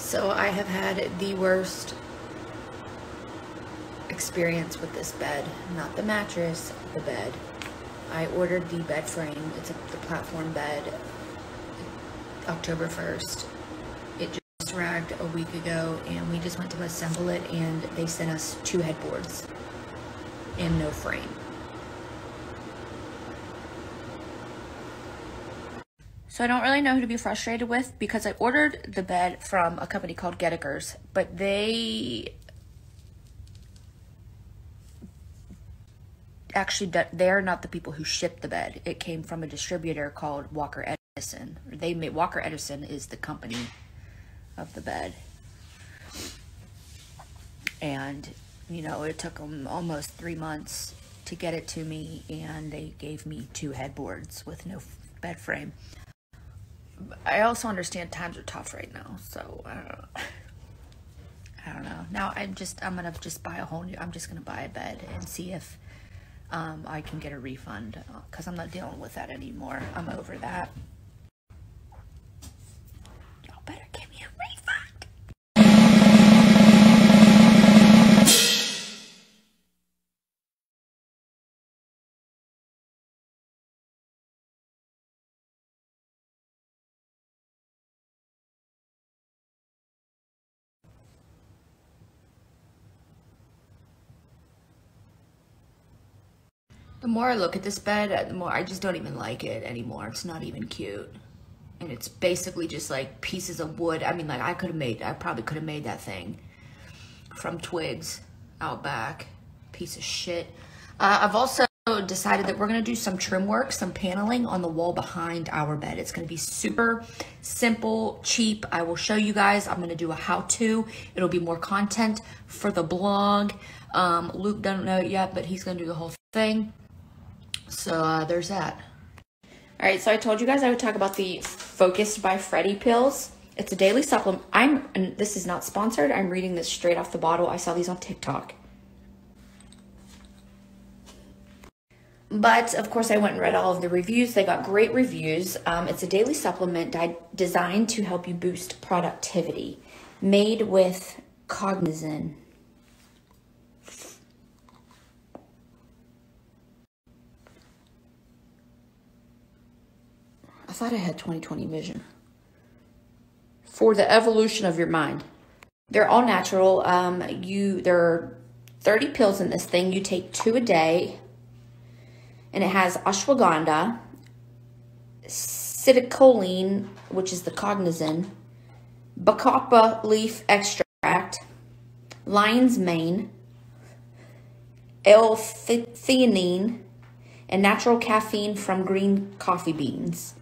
So I have had the worst experience with this bed. Not the mattress, the bed. I ordered the bed frame. It's a, the platform bed October 1st. It just arrived a week ago and we just went to assemble it and they sent us two headboards and no frame. So I don't really know who to be frustrated with because I ordered the bed from a company called Gettikers, but they actually they're not the people who shipped the bed. It came from a distributor called Walker Edison. They made Walker Edison is the company of the bed. And you know, it took them almost 3 months to get it to me and they gave me two headboards with no bed frame. I also understand times are tough right now, so I don't know. I don't know. Now I'm just I'm gonna just buy a whole new. I'm just gonna buy a bed and see if um, I can get a refund because I'm not dealing with that anymore. I'm over that. The more I look at this bed, the more I just don't even like it anymore. It's not even cute. And it's basically just like pieces of wood. I mean, like I could have made, I probably could have made that thing from twigs out back. Piece of shit. Uh, I've also decided that we're going to do some trim work, some paneling on the wall behind our bed. It's going to be super simple, cheap. I will show you guys. I'm going to do a how-to. It'll be more content for the blog. Um, Luke doesn't know it yet, but he's going to do the whole thing. So uh, there's that. All right, so I told you guys I would talk about the Focused by Freddy pills. It's a daily supplement. I'm, this is not sponsored. I'm reading this straight off the bottle. I saw these on TikTok. But of course, I went and read all of the reviews. They got great reviews. Um, it's a daily supplement designed to help you boost productivity, made with cognizin. Thought I had 2020 vision. For the evolution of your mind. They're all natural. Um, you there are 30 pills in this thing. You take two a day. And it has ashwagandha, citicoline, which is the cognizin, bacopa leaf extract, lion's mane, L-theanine, and natural caffeine from green coffee beans.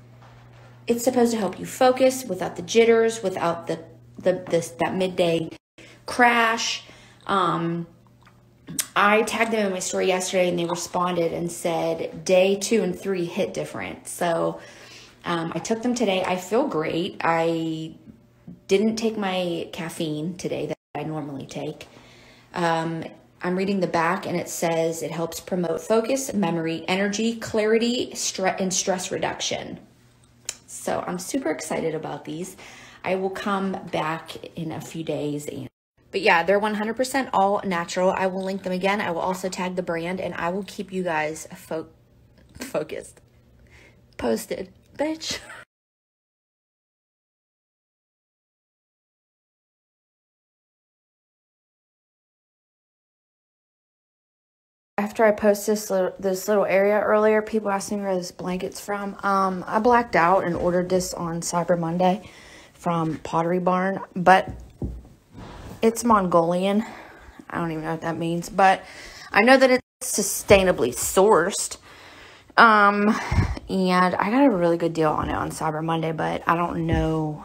It's supposed to help you focus without the jitters, without the, the this that midday crash. Um, I tagged them in my story yesterday and they responded and said day two and three hit different. So um, I took them today. I feel great. I didn't take my caffeine today that I normally take. Um, I'm reading the back and it says it helps promote focus, memory, energy, clarity, stre- and stress reduction. So I'm super excited about these. I will come back in a few days and but yeah, they're 100% all natural. I will link them again. I will also tag the brand and I will keep you guys fo focused. Posted. Bitch. After I post this little, this little area earlier, people asked me where this blanket's from. Um, I blacked out and ordered this on Cyber Monday from Pottery Barn, but it's Mongolian. I don't even know what that means, but I know that it's sustainably sourced. Um, and I got a really good deal on it on Cyber Monday, but I don't know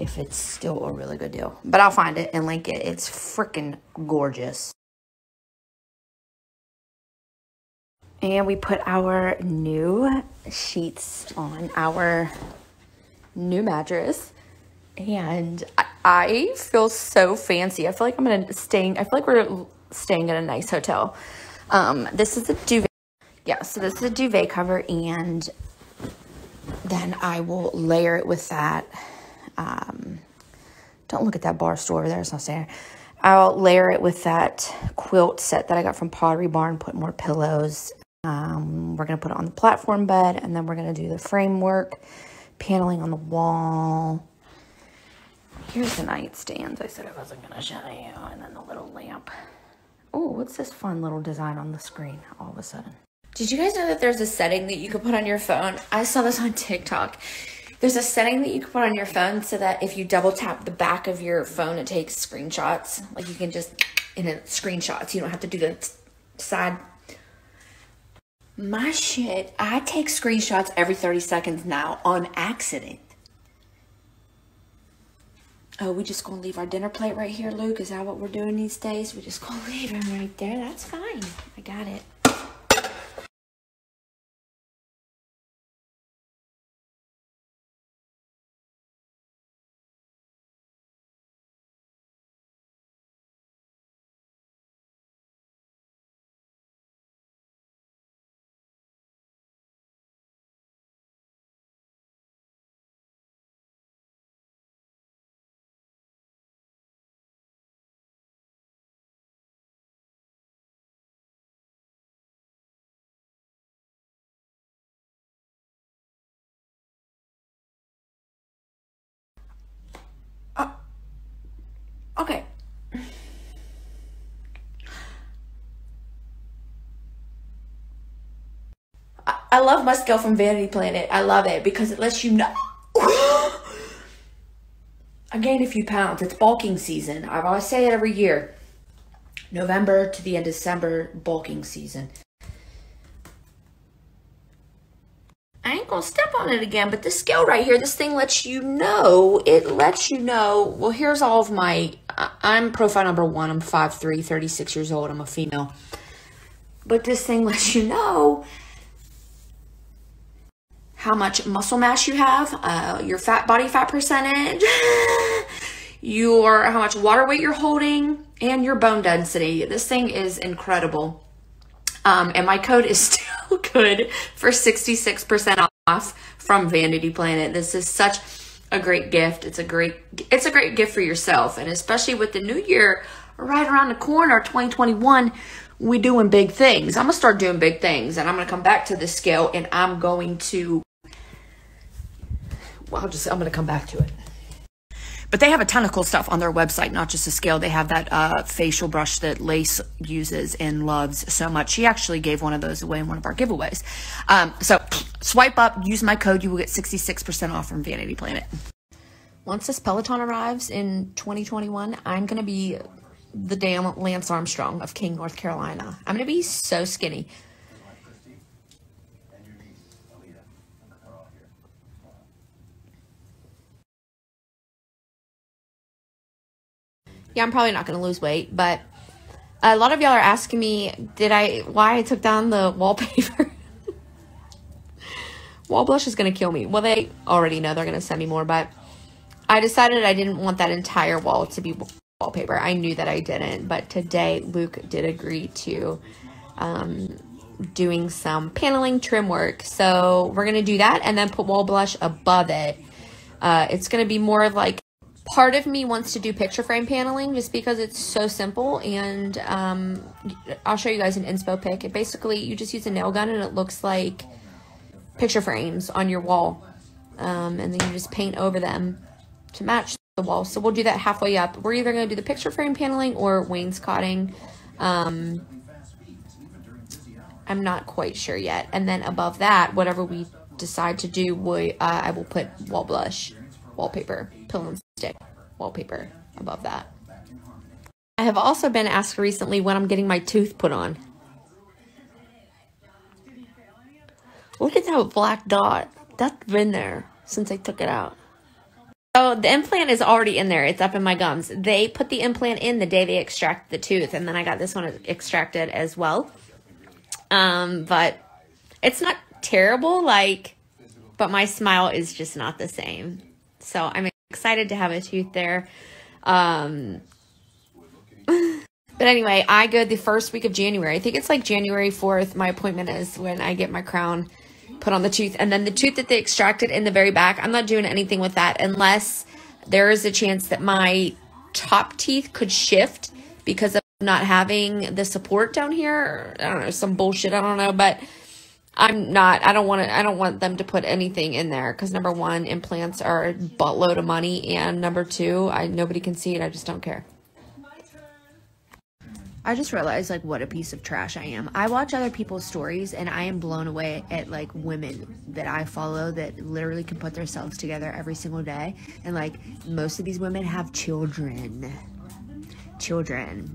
if it's still a really good deal. But I'll find it and link it. It's freaking gorgeous. And we put our new sheets on our new mattress. And I, feel so fancy. I feel like I'm gonna staying. I feel like we're staying in a nice hotel. Um, this is a duvet. Yeah, so this is a duvet cover, and then I will layer it with that um, don't look at that bar stool over there. It's not saying. I'll layer it with that quilt set that I got from Pottery Barn, put more pillows. Um, we're going to put it on the platform bed, and then we're going to do the framework, paneling on the wall. Here's the nightstands I said I wasn't going to show you, and then the little lamp. Oh, what's this fun little design on the screen all of a sudden? Did you guys know that there's a setting that you could put on your phone? I saw this on TikTok. There's a setting that you can put on your phone so that if you double tap the back of your phone, it takes screenshots. Like you can just, in it, screenshots. You don't have to do the side. My shit, I take screenshots every 30 seconds now on accident. Oh, we just gonna leave our dinner plate right here, Luke? Is that what we're doing these days? We just gonna leave him right there. That's fine. I got it. I, love my scale from Vanity Planet. I love it because it lets you know. I gained a few pounds. It's bulking season. I always say it every year. November to the end of December, bulking season. I ain't gonna step on it again, but this scale right here, this thing lets you know, it lets you know, well, here's all of my, I'm profile number one, I'm 5'3", 36 years old, I'm a female. But this thing lets you know how much muscle mass you have, uh, your fat body fat percentage, your, how much water weight you're holding, and your bone density. This thing is incredible. Um, and my code is still good for 66% off from Vanity Planet. This is such a great gift. It's a great it's a great gift for yourself and especially with the new year right around the corner 2021 we doing big things. I'm to start doing big things and I'm to come back to this scale and I'm going to well, I'll just I'm going to come back to it. But they have a ton of cool stuff on their website, not just a scale. They have that uh, facial brush that Lace uses and loves so much. She actually gave one of those away in one of our giveaways. Um, so swipe up, use my code, you will get 66% off from Vanity Planet. Once this Peloton arrives in 2021, I'm going to be the damn Lance Armstrong of King, North Carolina. I'm going to be so skinny. Yeah, I'm probably not going to lose weight, but a lot of y'all are asking me, did I, why I took down the wallpaper. Wall blush is going to kill me. Well, they already know they're going to send me more, but I decided I didn't want that entire wall to be wallpaper. I knew that I didn't, but today Luke did agree to um, doing some paneling trim work. So we're going to do that and then put wall blush above it. Uh, it's going to be more like part of me wants to do picture frame paneling just because it's so simple and um, I'll show you guys an inspo pic. It basically, you just use a nail gun and it looks like picture frames on your wall. Um, and then you just paint over them to match the wall. So we'll do that halfway up. We're either going to do the picture frame paneling or wainscoting. Um, I'm not quite sure yet. And then above that, whatever we decide to do, we, uh, I will put wall blush, wallpaper, and stick wallpaper above that. I have also been asked recently when I'm getting my tooth put on. Look at that black dot. That's been there since I took it out. Oh, the implant is already in there. It's up in my gums. They put the implant in the day they extract the tooth, and then I got this one extracted as well. Um, but it's not terrible, like, but my smile is just not the same. So I'm excited to have a tooth there. Um, but anyway, I go the first week of January. I think it's like January 4th. My appointment is when I get my crown put on the tooth. And then the tooth that they extracted in the very back, I'm not doing anything with that unless there is a chance that my top teeth could shift because of not having the support down here. I don't know, some bullshit, I don't know, but I'm not I don't want to I don't want them to put anything in there cuz number 1 implants are a buttload of money and number 2 I nobody can see it I just don't care. I just realized like what a piece of trash I am. I watch other people's stories and I am blown away at like women that I follow that literally can put themselves together every single day. And like most of these women have children. Children.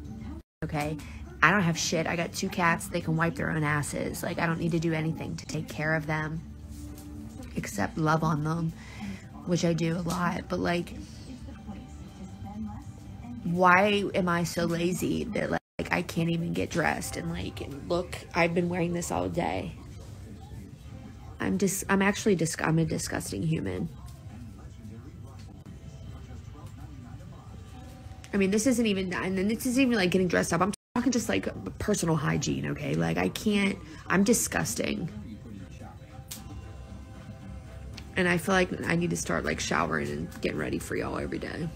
Okay? I don't have shit. I got two cats. They can wipe their own asses. Like I don't need to do anything to take care of them except love on them, which I do a lot. But like why am I so lazy that like I can't even get dressed and like look I've been wearing this all day I'm just I'm actually just I'm a disgusting human I mean this isn't even and then this isn't even like getting dressed up I'm talking just like personal hygiene okay? Like I can't I'm disgusting. And I feel like I need to start like showering and getting ready for y'all every day